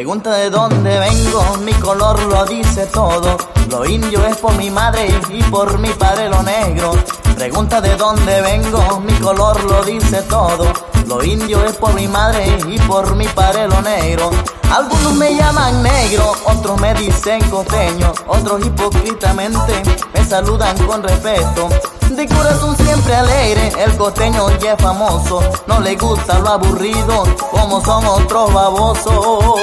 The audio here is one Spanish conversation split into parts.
Pregunta de dónde vengo, mi color lo dice todo. Lo indio es por mi madre y por mi padre lo negro. Pregunta de dónde vengo, mi color lo dice todo. Lo indio es por mi madre y por mi padre lo negro. Algunos me llaman negro, otros me dicen costeño, otros hipócritamente me saludan con respeto. De corazón siempre alegre, el costeño ya es famoso, no le gusta lo aburrido como son otros babosos.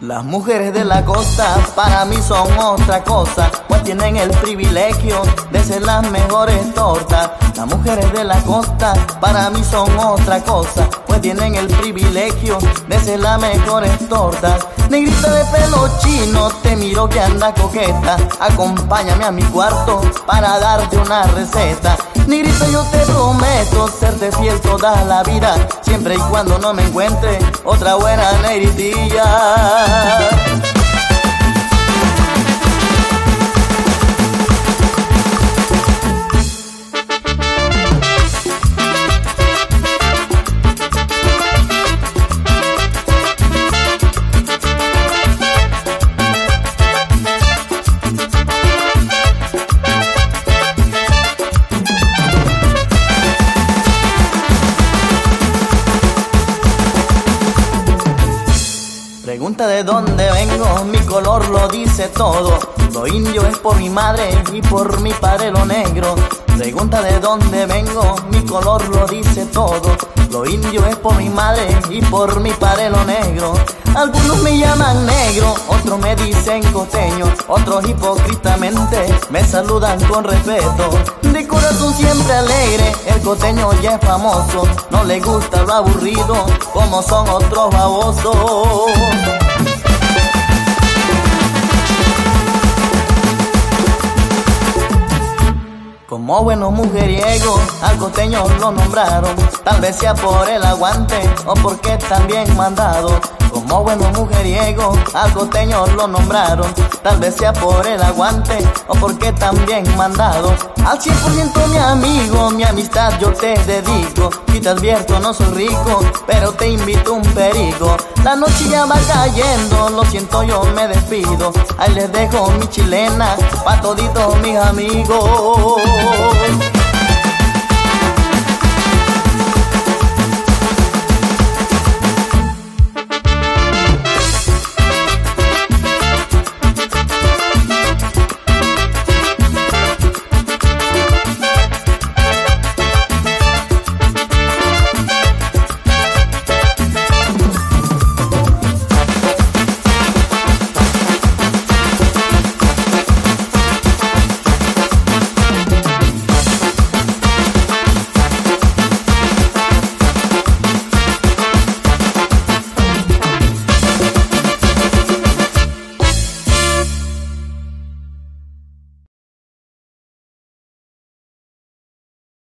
Las mujeres de la costa para mí son otra cosa, pues tienen el privilegio de ser las mejores tortas. Las mujeres de la costa para mí son otra cosa, pues tienen el privilegio de ser las mejores tortas. Negrita de pelo chino, te miro que anda coqueta, acompáñame a mi cuarto para darte una receta. Negrita yo te prometo serte fiel toda la vida, siempre y cuando no me encuentre otra buena negritilla. Pregunta de dónde vengo, mi color lo dice todo. Lo indio es por mi madre y por mi padre lo negro. Pregunta de dónde vengo, mi color lo dice todo. Lo indio es por mi madre y por mi padre lo negro. Algunos me llaman negro, otros me dicen costeño, otros hipócritamente me saludan con respeto. De corazón siempre alegre, el costeño ya es famoso, no le gusta lo aburrido como son otros babosos. Como buenos mujeriegos, al costeño lo nombraron, tal vez sea por el aguante o porque bien mandado. Como buenos mujeriegos, al costeño lo nombraron, tal vez sea por el aguante o porque bien mandado. Al 100% mi amigo, mi amistad yo te dedico, y te advierto no soy rico, pero te invito un perico. La noche ya va cayendo, lo siento yo me despido, ahí les dejo mi chilena, pa' toditos mis amigos.